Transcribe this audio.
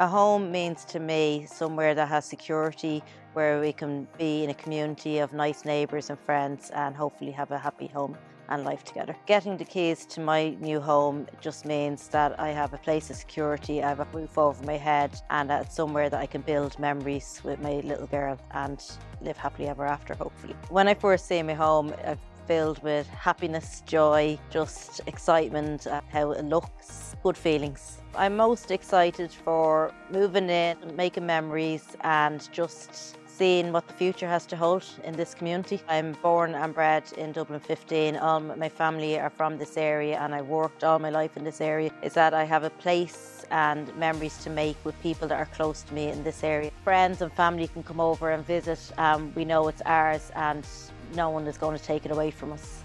A home means to me somewhere that has security, where we can be in a community of nice neighbours and friends and hopefully have a happy home and life together. Getting the keys to my new home just means that I have a place of security, I have a roof over my head and it's somewhere that I can build memories with my little girl and live happily ever after hopefully. When I first see my home I'm filled with happiness, joy, just excitement at how it looks, good feelings. I'm most excited for moving in, making memories and just seeing what the future has to hold in this community. I'm born and bred in Dublin 15. All my family are from this area and I worked all my life in this area. Is that I have a place and memories to make with people that are close to me in this area. Friends and family can come over and visit. Um, we know it's ours and no one is going to take it away from us.